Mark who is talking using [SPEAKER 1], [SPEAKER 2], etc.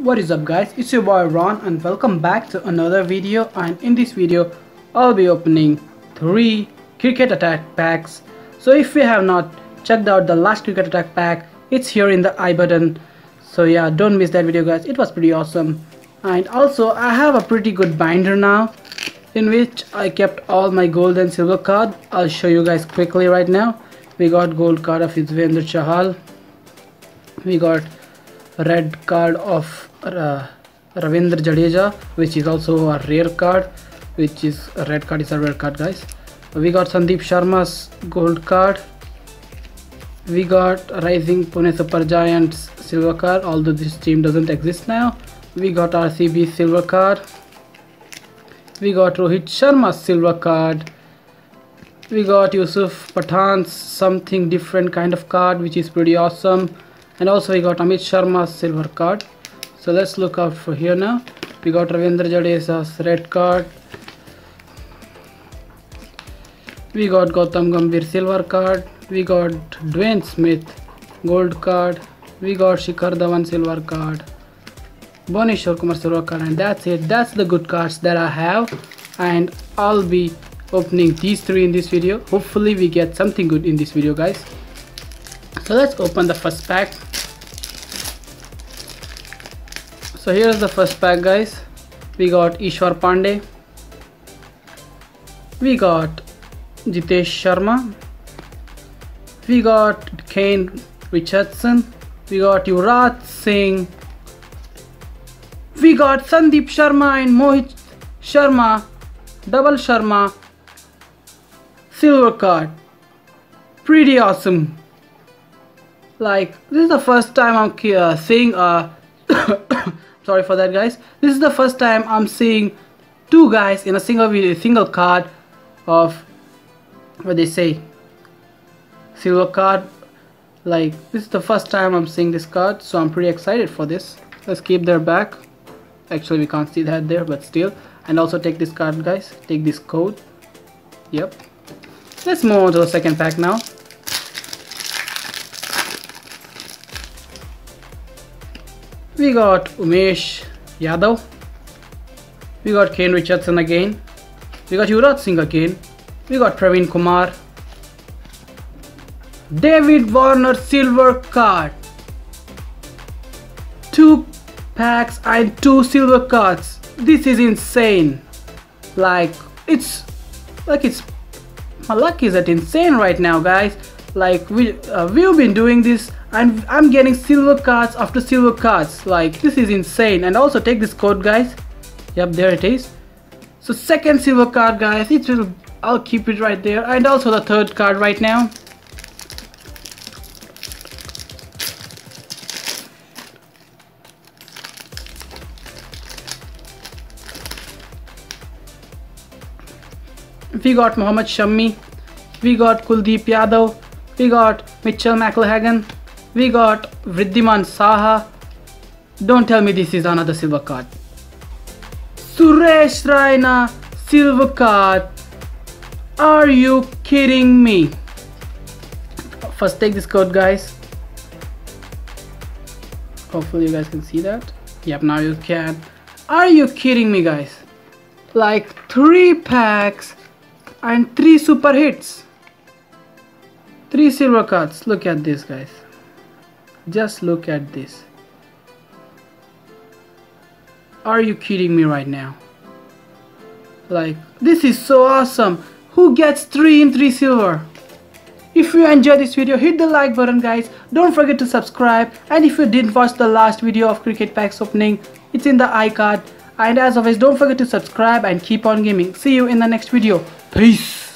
[SPEAKER 1] What is up guys, it's your boy Ron and welcome back to another video and in this video I'll be opening 3 cricket Attax packs. So if you have not checked out the last cricket Attax pack, it's here in the i button. So yeah, don't miss that video guys, it was pretty awesome. And also I have a pretty good binder now in which I kept all my gold and silver card. I'll show you guys quickly right now. We got gold card of Yuzvendra Chahal. We got red card of uh, Ravindra Jadeja which is also a rare card which is a red card is a rare card guys. We got Sandeep Sharma's gold card. We got Rising Pune Super Giants silver card although this team doesn't exist now. We got RCB silver card. We got Rohit Sharma's silver card. We got Yusuf Pathan's something different kind of card which is pretty awesome and also we got Amit Sharma's silver card. So let's look out for here now. We got Ravindra Jadeja's red card. We got Gautam Gambhir silver card. We got Dwayne Smith gold card. We got Shikhar Dhawan silver card. Bhuvneshwar Kumar silver card. And that's it. That's the good cards that I have. And I'll be opening these three in this video. Hopefully we get something good in this video guys. So let's open the first pack so here's the first pack guys. We got Ishwar Pandey. We got Jitesh Sharma. We got Kane Richardson. We got Yuvraj Singh. We got Sandeep Sharma and Mohit Sharma double Sharma silver card. Pretty awesome. Like this is the first time I'm uh, seeing a sorry for that guys. This is the first time I'm seeing two guys in a single video single card of what they say silver card. Like this is the first time I'm seeing this card so I'm pretty excited for this. Let's keep their back. Actually we can't see that there but still. And also take this card guys. Take this code. Yep. Let's move on to the second pack now We got Umesh Yadav. We got Kane Richardson again. We got Yuvraj Singh again. We got Praveen Kumar. David Warner silver card. Two packs and two silver cards. This is insane. Like it's like it's my luck is at insane right now guys. Like we uh, we've been doing this and I'm getting silver cards after silver cards. Like this is insane. And also take this code guys. Yep there it is. So second silver card guys. It will I'll keep it right there. And also the third card right now. We got Mohammad Shami. We got Kuldeep Yadav. We got Mitchell McClenaghan we got Wriddhiman Saha. Don't tell me this is another silver card. Suresh Raina silver card. Are you kidding me? First take this code guys. Hopefully you guys can see that. Yep, now you can. Are you kidding me guys? Like 3 packs and 3 super hits. 3 silver cards. Look at this guys just look at this. Are you kidding me right now? Like this is so awesome. Who gets 3 in 3 silver? If you enjoyed this video hit the like button guys. Don't forget to subscribe. And if you didn't watch the last video of cricket packs opening it's in the iCard. And as always don't forget to subscribe and keep on gaming. See you in the next video. Peace